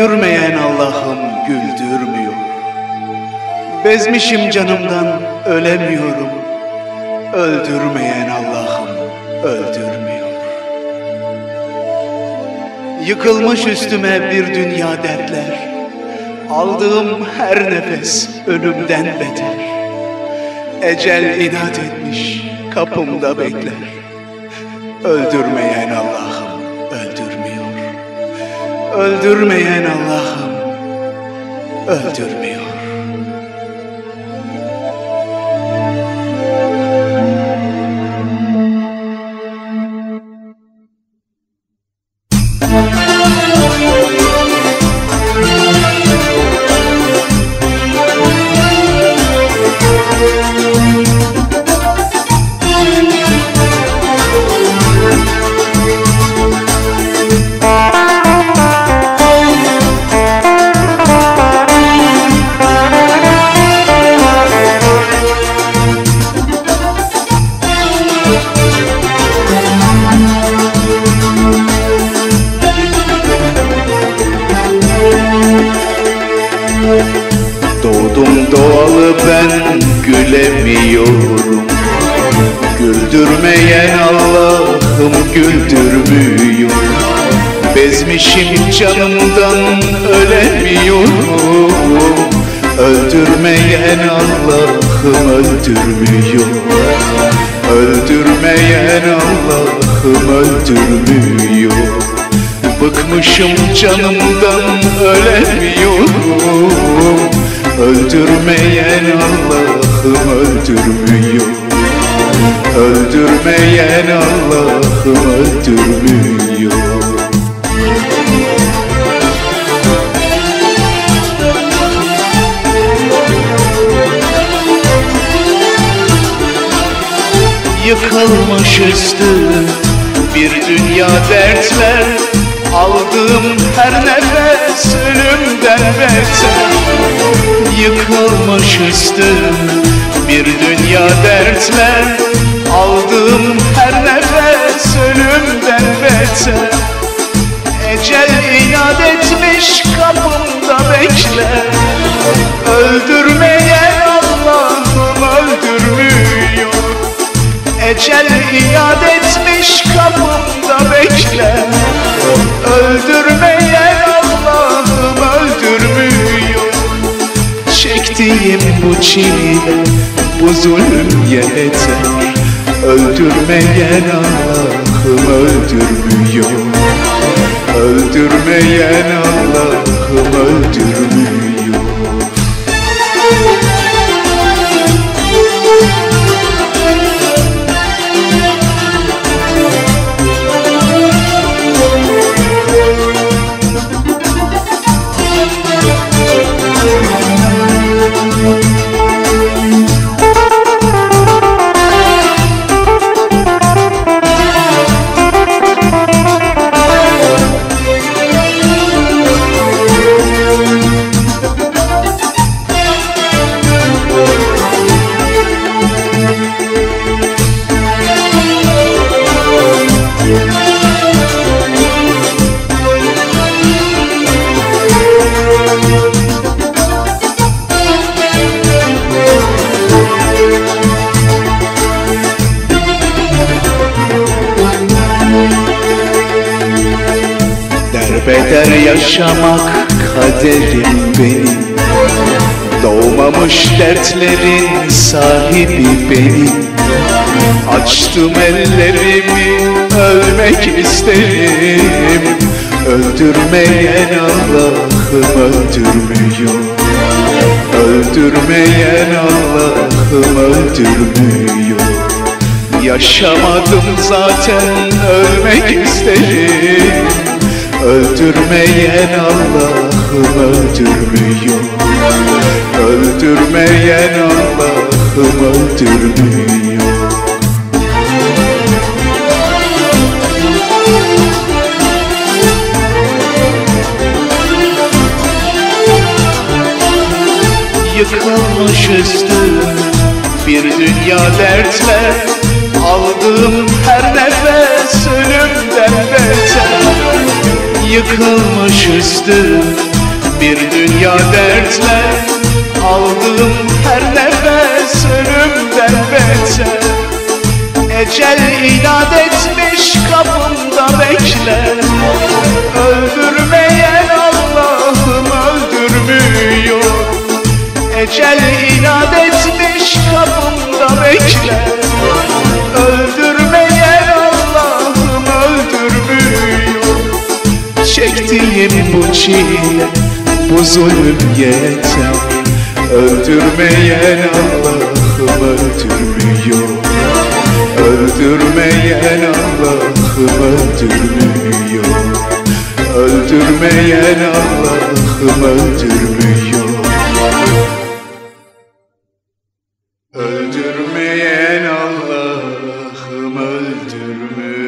Güldürmeyen Allah'ım güldürmüyor. Bezmişim canımdan ölemiyorum. Öldürmeyen Allah'ım öldürmüyor. Yıkılmış üstüme bir dünya dertler. Aldığım her nefes ölümden beter. Ecel inat etmiş kapımda bekler. Öldürmeyen Allah'ım Öldürmeyen Allah'ım öldürmüyor. Ben gülemiyorum Güldürmeyen Allah'ım güldürmüyor Bezmişim canımdan ölemiyorum. Öldürmeyen Allah'ım öldürmüyor. Öldürmeyen Allah'ım öldürmüyor. Bıkmışım canımdan ölemiyorum Öldürmeyen Allah'ım öldürmüyor. Öldürmeyen Allah'ım öldürmüyor. Yıkılmış üstü bir dünya dertler Aldığım her nefes ölümden beter Yıkılmış üstüm bir dünya dertler Aldığım her nefes ölümden beter Ecel inat etmiş kapımda bekler Öldürmeyen Allah'ım öldürmüyor. Ecel inat Çektiğim bu çile bu zulüm yeter Öldürmeyen Allah'ım öldürmüyor. Öldürmeyen Allah'ım öldürmüyor Derbeder yaşamak kaderim benim. Doğmamış dertlerin sahibi benim. Açtım ellerimi ölmek isterim. Öldürmeyen Allah'ım öldürmüyor. Öldürmeyen Allah'ım öldürmüyor. Yaşamadım zaten ölmek isterim Öldürmeyen Allah'ım öldürmüyor. Öldürmeyen Allah'ım öldürmüyor. Yıkılmış üstüm bir dünya dertler. Aldığım her nefes ölümden beter Yıkılmış üstüm bir dünya dertle Aldığım her nefes ölümden beter Ecel inat etmiş kapımda bekler içine bu zulüm yeter Öldürmeyen Allah'ım öldürmüyor. Öldürmeyen Allah'ım öldürmüyor. Öldürmeyen Allah'ım öldürmüyor. Öldürmeyen Allah'ım öldürmüyor.